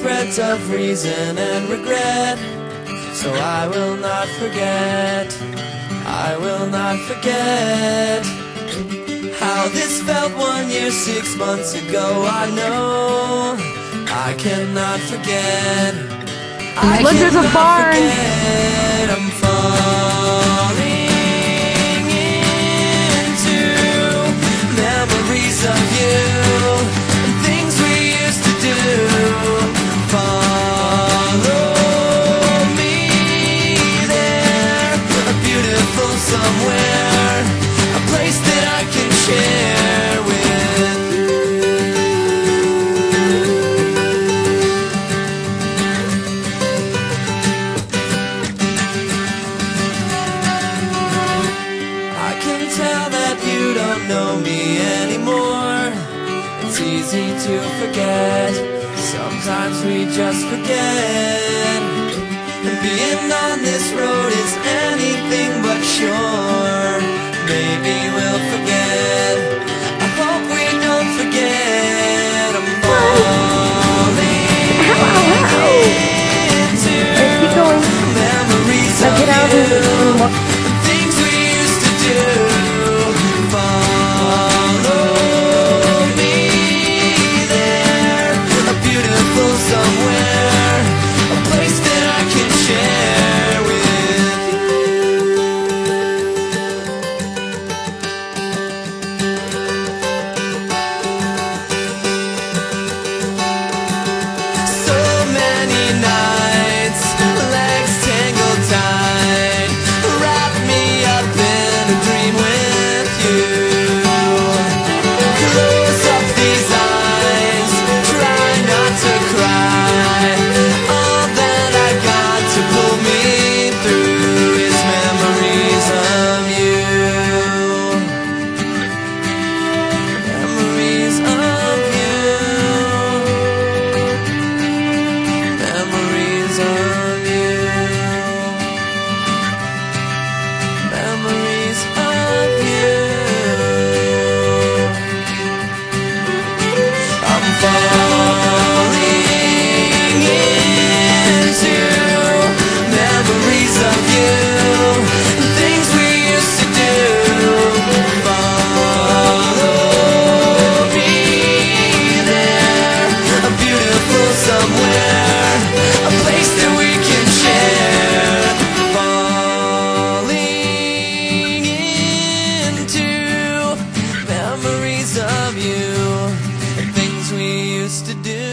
threads of reason and regret. So I will not forget, I will not forget. How this felt one year, six months ago, I know I cannot forget. I Look, there's a barn. Forget. I'm fine. know me anymore. It's easy to forget. Sometimes we just forget. And being on this road is anything but sure. Maybe we'll forget. to do.